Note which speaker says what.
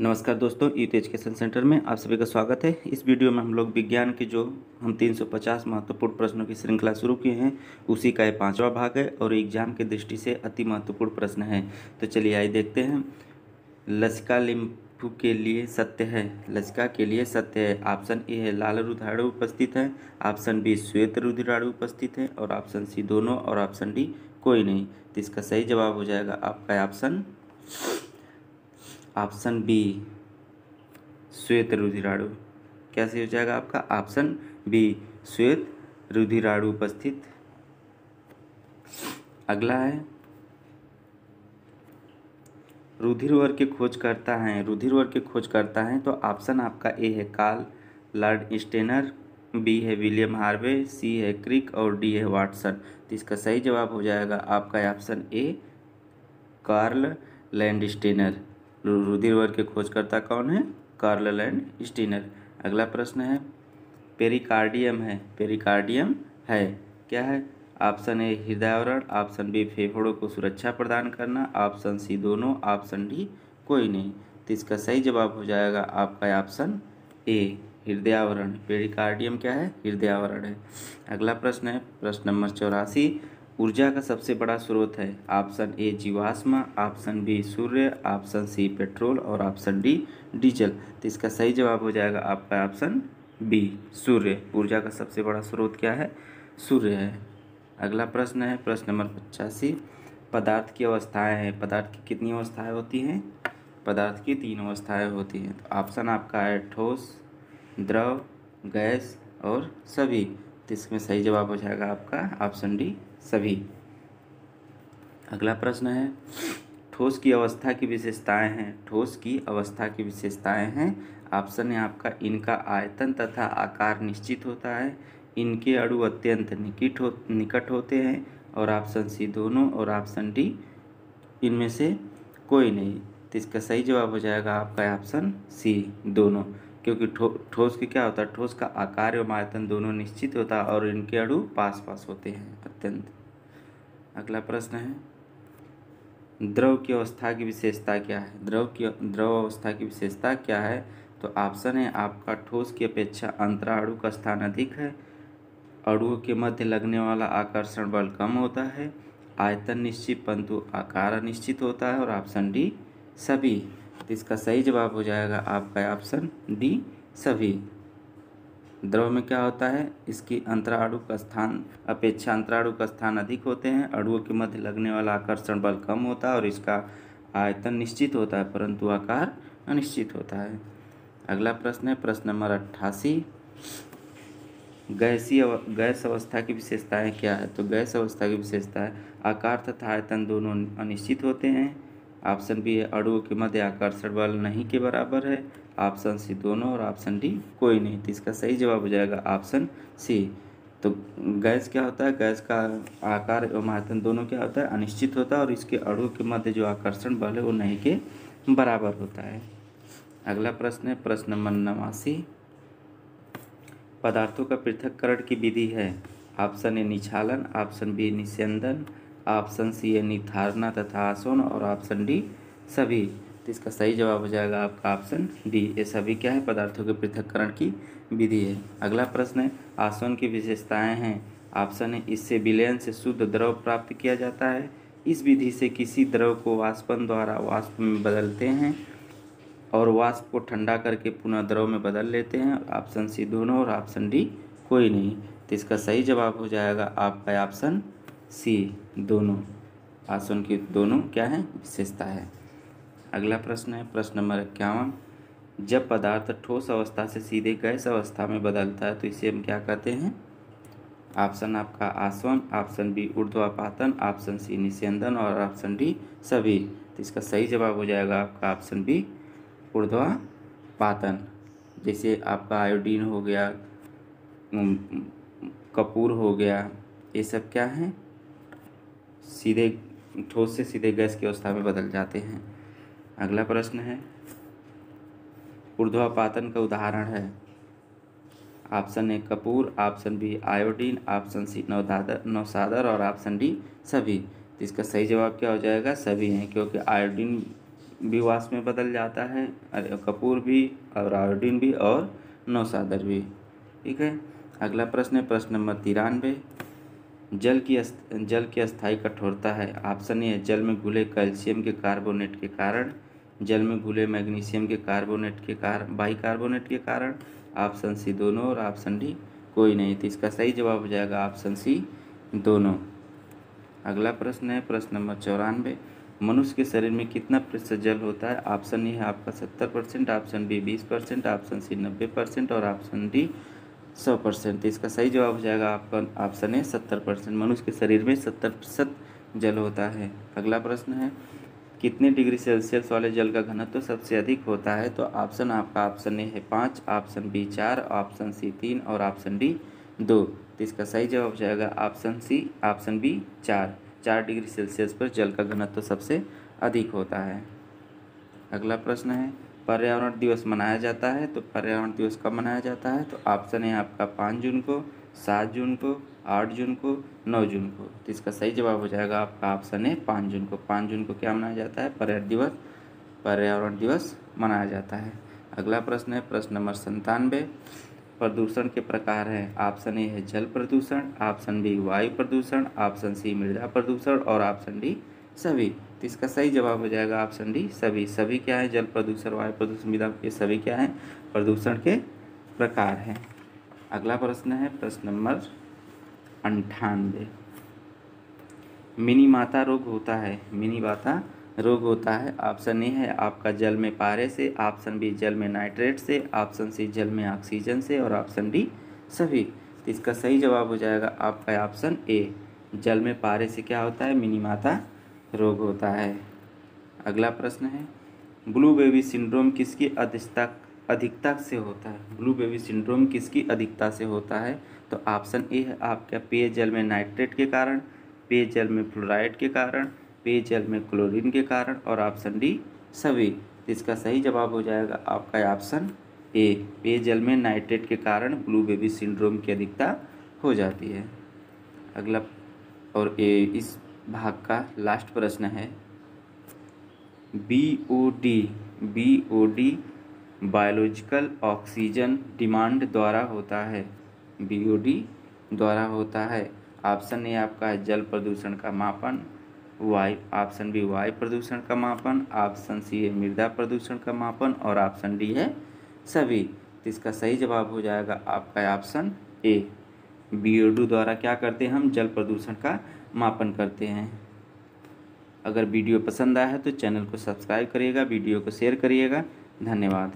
Speaker 1: नमस्कार दोस्तों ईट education centre में आप सभी का स्वागत है। इस वीडियो में हम लोग विज्ञान के जो हम 350 महत्वपूर्ण प्रश्नों की श्रृंखला शुरू किए हैं, उसी का ये पांचवा भाग है और एग्ज़ाम की दृष्टि से अति महत्वपूर्ण प्रश्न है। तो चलिए आइए देखते हैं। लसिका लिम्फू के लिए सत्य है। लसिका के लिए सत्य है। ऑप्शन ए है, लाल रुधिराणु उपस्थित है। ऑप्शन बी, श्वेत रुधिराणु उपस्थित है और ऑप्शन सी, दोनों और ऑप्शन डी, कोई नहीं। तो इसका सही जवाब हो जाएगा आपका ऑप्शन ऑप्शन बी, श्वेत रुधिराणु। कैसे हो जाएगा आपका? ऑप्शन बी, श्वेत रुधिराणु उपस्थित। अगला है रुधिर वर्ग की खोज करता है। रुधिर वर्ग की खोज करता है तो ऑप्शन आपका ए है कार्ल लॉर्ड स्टेनर बी है विलियम हार्वे, सी है क्रिक और डी है वाटसन। तो इसका सही जवाब हो जाएगा आपका option A, Karl Landsteiner रुधिर वर्ग के खोजकर्ता कौन है? Karl Landsteiner. अगला प्रश्न है, पेरिकार्डियम है। पेरिकार्डियम है। क्या है? ऑप्शन ए, हृदयावरण। ऑप्शन बी, फेफड़ों को सुरक्षा प्रदान करना। ऑप्शन सी, दोनों। ऑप्शन डी, कोई नहीं। तो इसका सही जवाब हो जाएगा आपका ऑप्शन ए, हृदयावरण। पेरिकार्डियम क्या है? हृदयावरण है। अगला प्रश्न है, प्रश्न नंबर चौरासी। ऊर्जा का सबसे बड़ा स्रोत है। ऑप्शन ए, जीवाश्म, ऑप्शन बी, सूर्य, ऑप्शन सी, पेट्रोल और ऑप्शन डी, डीजल। तो इसका सही जवाब हो जाएगा आपका ऑप्शन बी, सूर्य। ऊर्जा का सबसे बड़ा स्रोत क्या है? सूर्य है। अगला प्रश्न है, प्रश्न नंबर पचासी। पदार्थ की अवस्थाएँ हैं। पदार्थ की कितनी अवस्थाएँ होती हैं? पदार्थ की तीन अवस्थाएँ होती हैं। तो ऑप्शन आपका है ठोस, द्रव, गैस और सभी। तो इसमें सही जवाब हो जाएगा आपका ऑप्शन डी सभी। अगला प्रश्न है, ठोस की अवस्था की विशेषताएँ हैं, ठोस की अवस्था की विशेषताएँ हैं। ऑप्शन है आपका, इनका आयतन तथा आकार निश्चित होता है। इनके अणु अत्यंत निकट हो, निकट होते हैं और ऑप्शन सी दोनों और ऑप्शन डी इनमें से कोई नहीं। तो इसका सही जवाब हो जाएगा आपका ऑप्शन सी दोनों, क्योंकि ठो, ठोस के क्या होता है? ठोस का आकार एवं आयतन दोनों निश्चित होता है और इनके अणु पास पास होते हैं अत्यंत। अगला प्रश्न है, द्रव की अवस्था की विशेषता क्या है? द्रव की, द्रव अवस्था की विशेषता क्या है? तो ऑप्शन है, आपका ठोस की अपेक्षा अंतरा अणु का स्थान अधिक है। अणुओं के मध्य लगने वाला आकर्षण बल कम होता है। आयतन निश्चित, परंतु आकार अनिश्चित होता है और ऑप्शन डी सभी। तो इसका सही जवाब हो जाएगा आपका ऑप्शन डी सभी। द्रव में क्या होता है? इसकी अंतराणु का स्थान, अपेक्षा अंतराणु का स्थान अधिक होते हैं, अणुओं के मध्य लगने वाला आकर्षण बल कम होता है और इसका आयतन निश्चित होता है, परंतु आकार अनिश्चित होता है। अगला प्रश्न है, प्रश्न नंबर अट्ठासी। गैसीय गैस अवस्था की विशेषताएँ क्या है? तो गैस अवस्था की विशेषता आकार तथा आयतन दोनों अनिश्चित होते हैं। ऑप्शन बी है अणुओं के मध्य आकर्षण बल नहीं के बराबर है। ऑप्शन सी, दोनों और ऑप्शन डी, कोई नहीं। तो इसका सही जवाब हो जाएगा ऑप्शन सी। तो गैस क्या होता है? गैस का आकार एवं आयतन दोनों क्या होता है? अनिश्चित होता है और इसके अणु के मध्य जो आकर्षण बल है, वो नहीं के बराबर होता है। अगला प्रश्न है, प्रश्न नंबर नवासी। पदार्थों का पृथककरण की विधि है। ऑप्शन ए, निछालन, ऑप्शन बी, निस्यंदन ऑप्शन सी है निथारना तथा आसोन और ऑप्शन डी सभी। तो इसका सही जवाब हो जाएगा आपका ऑप्शन डी। ये सभी क्या है? पदार्थों के पृथककरण की विधि है। अगला प्रश्न है, आसवन की विशेषताएँ हैं। ऑप्शन है, इससे विलयन से शुद्ध द्रव प्राप्त किया जाता है। इस विधि से किसी द्रव को वाष्पन द्वारा वाष्प में बदलते हैं और वाष्प को ठंडा करके पुनः द्रव में बदल लेते हैं। ऑप्शन सी दोनों और ऑप्शन डी कोई नहीं। तो इसका सही जवाब हो जाएगा आपका ऑप्शन सी, दोनों। आसन की दोनों क्या है? विशेषता है। अगला प्रश्न है, प्रश्न नंबर इक्यावन। जब पदार्थ ठोस अवस्था से सीधे गैस अवस्था में बदलता है तो इसे हम क्या कहते हैं? ऑप्शन आपका आसवन, ऑप्शन बी ऊर्ध्वापातन, ऑप्शन सी निस्यंदन और ऑप्शन डी सभी। तो इसका सही जवाब हो जाएगा आपका ऑप्शन बी ऊर्ध्वापातन। जैसे आपका आयोडीन हो गया कपूर हो गया, ये सब क्या है? सीधे ठोस से सीधे गैस की अवस्था में बदल जाते हैं। अगला प्रश्न है, ऊर्ध्वापातन का उदाहरण है। Option A, Kapoor, option B, iodine, option C नौदादर नौसादर और ऑप्शन डी, सभी। इसका सही जवाब क्या हो जाएगा? सभी हैं, क्योंकि आयोडीन भी वास में बदल जाता है, अरे, कपूर भी और आयोडीन भी और नौसादर भी। ठीक है? अगला प्रश्न है, प्रश्न नंबर तिरानवे। जल की जल की अस्थायी कठोरता है। ऑप्शन ए, जल में घुले कैल्शियम के कार्बोनेट के कारण, जल में घुले मैग्नीशियम के कार्बोनेट के कारण बाई कार्बोनेट के कारण। ऑप्शन सी, दोनों, और ऑप्शन डी, कोई नहीं। तो इसका सही जवाब हो जाएगा ऑप्शन सी, दोनों। अगला प्रश्न है, प्रश्न नंबर चौरानवे। मनुष्य के शरीर में कितना प्रतिशत जल होता है? ऑप्शन ए है आपका सत्तर परसेंट, ऑप्शन बी बीस परसेंट, ऑप्शन सी नब्बे परसेंट, और ऑप्शन डी सौ परसेंट तो इसका सही जवाब हो जाएगा आपका ऑप्शन है सत्तर परसेंट। मनुष्य के शरीर में सत्तर प्रतिशत जल होता है। अगला प्रश्न है, कितने डिग्री सेल्सियस वाले जल का घनत्व तो सबसे अधिक होता है? तो ऑप्शन आपका ऑप्शन ए है पाँच ऑप्शन बी चार ऑप्शन सी तीन और ऑप्शन डी दो। तो इसका सही जवाब हो जाएगा ऑप्शन सी ऑप्शन बी चार। चार डिग्री सेल्सियस पर जल का घनत्व तो सबसे अधिक होता है। अगला प्रश्न है पर्यावरण दिवस मनाया जाता है तो पर्यावरण दिवस कब मनाया जाता है? तो ऑप्शन है आपका पाँच जून को, सात जून को, आठ जून को, नौ जून को। तो इसका सही जवाब हो जाएगा आपका ऑप्शन है पाँच जून को। पाँच जून को क्या मनाया जाता है? पर्यावरण दिवस पर्यावरण दिवस मनाया जाता है। अगला प्रश्न है, प्रश्न नंबर संतानवे प्रदूषण के प्रकार हैं। ऑप्शन ए है जल प्रदूषण, ऑप्शन बी वायु प्रदूषण, ऑप्शन सी मृदा प्रदूषण और ऑप्शन डी सभी। तो इसका सही जवाब हो जाएगा ऑप्शन डी सभी। सभी क्या है? जल प्रदूषण, वायु प्रदूषण मृदा ये सभी क्या है? प्रदूषण के प्रकार हैं। अगला प्रश्न है, प्रश्न नंबर अंठानवे। मिनी माता रोग होता है। मिनी माता रोग होता है। ऑप्शन ए है आपका जल में पारे से, ऑप्शन बी जल में नाइट्रेट से, ऑप्शन सी जल में ऑक्सीजन से और ऑप्शन डी सभी। तो इसका सही जवाब हो जाएगा आपका ऑप्शन ए। जल में पारे से क्या होता है? मिनी माता रोग होता है। अगला प्रश्न है, ब्लू बेबी सिंड्रोम किसकी अधिकता अधिकता से होता है? ब्लू बेबी सिंड्रोम किसकी अधिकता से होता है? तो ऑप्शन ए है आपका पेयजल में नाइट्रेट के कारण पेयजल में फ्लोराइड के कारण पेयजल में क्लोरीन के कारण और ऑप्शन डी सभी इसका सही जवाब हो जाएगा आपका ऑप्शन ए। पेयजल में नाइट्रेट के कारण ब्लू बेबी सिंड्रोम की अधिकता हो जाती है। अगला और ए, इस भाग का लास्ट प्रश्न है। B O D B O D biological oxygen demand द्वारा होता है। बी ओ डी द्वारा होता है। ऑप्शन ए आपका है जल प्रदूषण का मापन। वायु ऑप्शन बी वायु प्रदूषण का मापन। ऑप्शन सी है मृदा प्रदूषण का मापन। और ऑप्शन डी है सभी। तो इसका सही जवाब हो जाएगा आपका ऑप्शन ए बीओडू द्वारा क्या करते हैं हम? जल प्रदूषण का मापन करते हैं। अगर वीडियो पसंद आया है तो चैनल को सब्सक्राइब करिएगा, वीडियो को शेयर करिएगा। धन्यवाद।